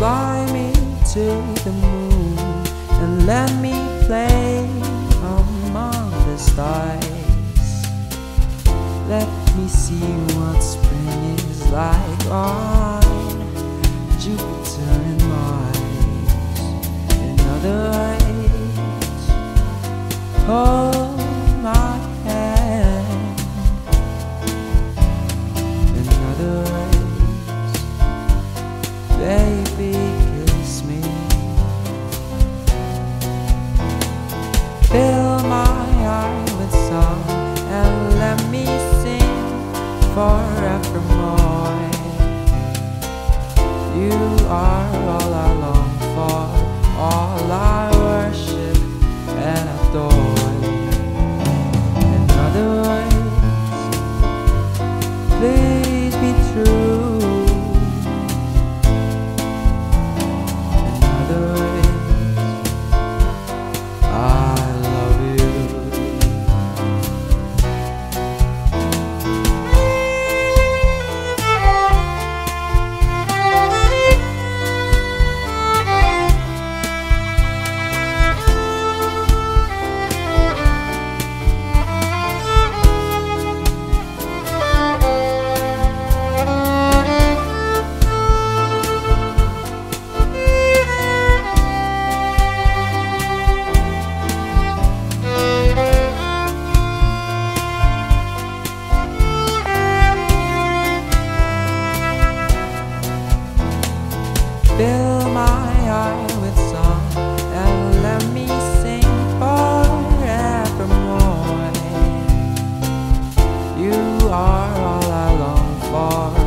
Fly me to the moon and let me play among the stars. Let me see what spring is like. Oh. Baby, kiss me. Fill my heart with song and let me sing forevermore. You are Fill my heart with song and let me sing forevermore. You are all I long for.